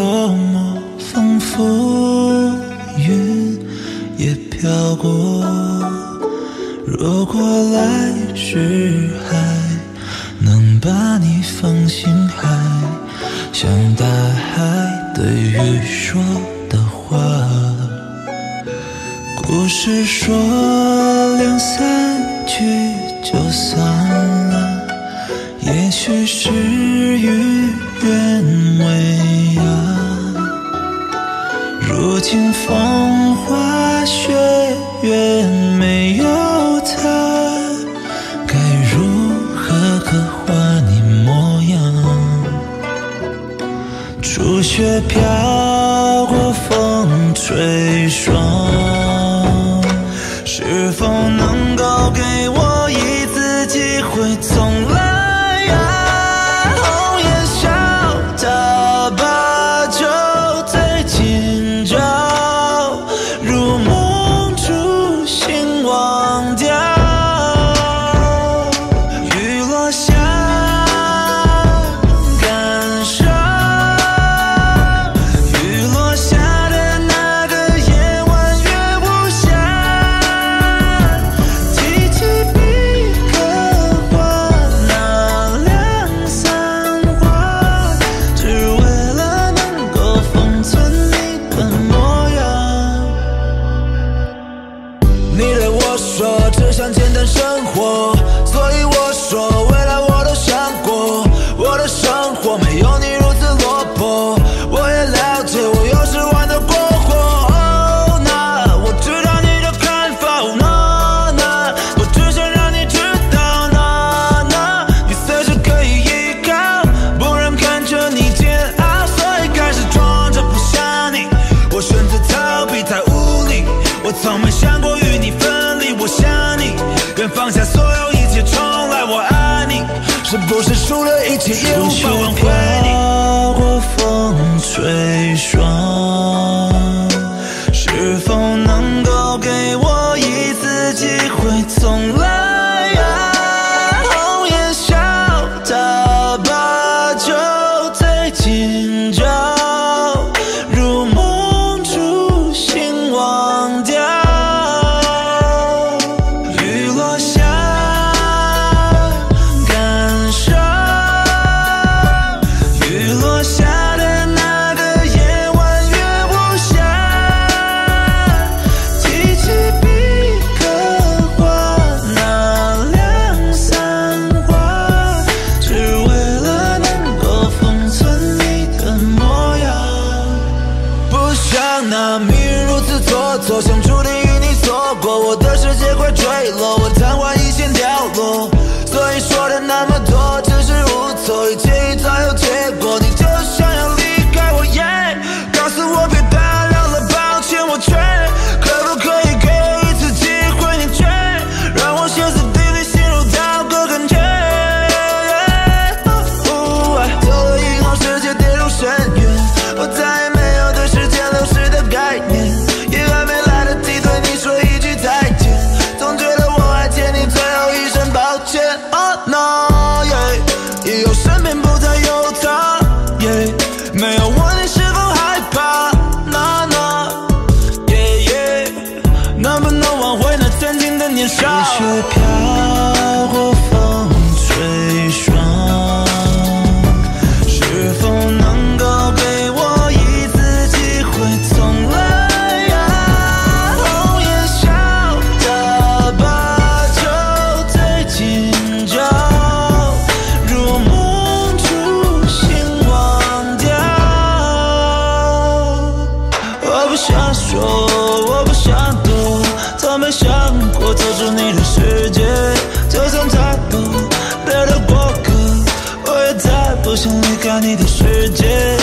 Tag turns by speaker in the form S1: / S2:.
S1: 落寞风风雨也飘过，如果来世还能把你放心海，像大海对鱼说的话，故事说两三句就算了，也许事与愿违。清风花雪月，没有他，该如何刻画你模样？初雪飘。是不是输了一切也不怕？跨过风吹霜，是否？思雪飘过风吹霜是否能够给我一次机会重来啊红颜笑他把酒醉今朝如梦初醒忘掉我不想说。我想过走出你的世界就算再多别的过客我也再不想离开你的世界。